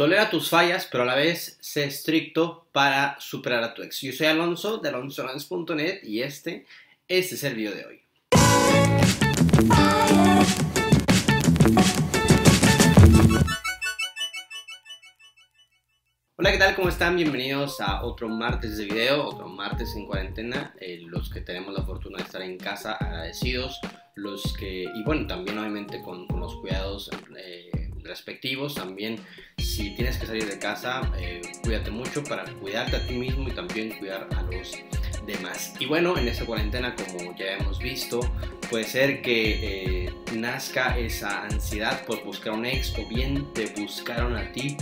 Tolera tus fallas, pero a la vez sé estricto para superar a tu ex. Yo soy Alonso de alonsolans.net y este, este es el video de hoy. Hola, ¿qué tal? ¿Cómo están? Bienvenidos a otro martes de video, otro martes en cuarentena. Eh, los que tenemos la fortuna de estar en casa, agradecidos. Los que, y bueno, también obviamente con, los cuidados eh, respectivos. También si tienes que salir de casa, eh, cuídate mucho para cuidarte a ti mismo y también cuidar a los demás. Y bueno, en esta cuarentena, como ya hemos visto, puede ser que eh, nazca esa ansiedad por buscar un ex o bien te buscaron a ti,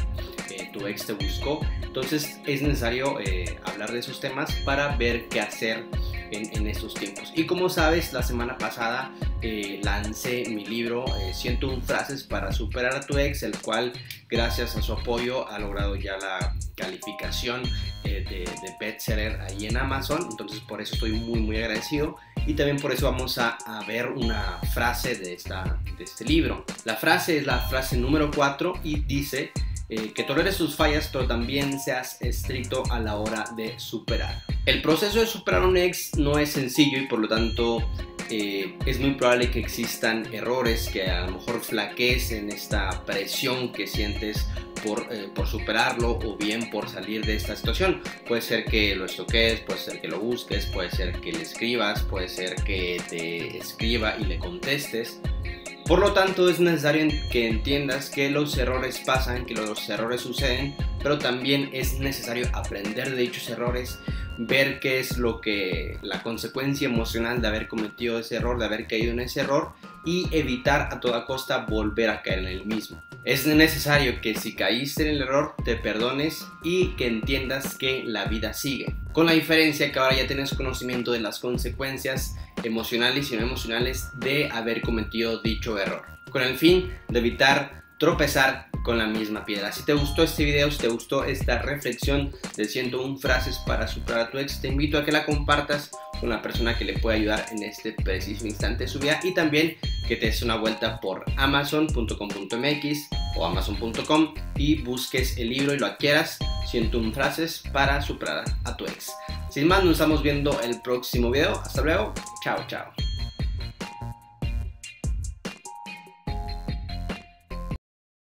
eh, tu ex te buscó. Entonces es necesario hablar de esos temas para ver qué hacer en, estos tiempos. Y como sabes, la semana pasada eh, lancé mi libro 101 eh, frases para superar a tu ex, el cual gracias a su apoyo ha logrado ya la calificación eh, de, de, bestseller ahí en Amazon. Entonces por eso estoy muy muy agradecido. Y también por eso vamos a, ver una frase de, esta, de este libro. La frase es la frase número 4 y dice, eh, que toleres tus fallas, pero también seas estricto a la hora de superar. El proceso de superar un ex no es sencillo y por lo tanto eh, es muy probable que existan errores que a lo mejor flaquees en esta presión que sientes por, eh, por, superarlo o bien por salir de esta situación. Puede ser que lo estoques, puede ser que lo busques, puede ser que le escribas, puede ser que te escriba y le contestes. Por lo tanto, es necesario que entiendas que los errores pasan, que los errores suceden, pero también es necesario aprender de dichos errores, ver qué es lo que la consecuencia emocional de haber cometido ese error, de haber caído en ese error y evitar a toda costa volver a caer en el mismo. Es necesario que si caíste en el error te perdones y que entiendas que la vida sigue. Con la diferencia que ahora ya tienes conocimiento de las consecuencias emocionales y no emocionales de haber cometido dicho error. Con el fin de evitar tropezar con la misma piedra. Si te gustó este video, si te gustó esta reflexión de 101 frases para superar a tu ex, te invito a que la compartas con la persona que le pueda ayudar en este preciso instante de su vida y también que te des una vuelta por amazon.com.mx o amazon.com y busques el libro y lo adquieras 101 frases para superar a tu ex. Sin más, nos estamos viendo el próximo video. Hasta luego. Chao, chao.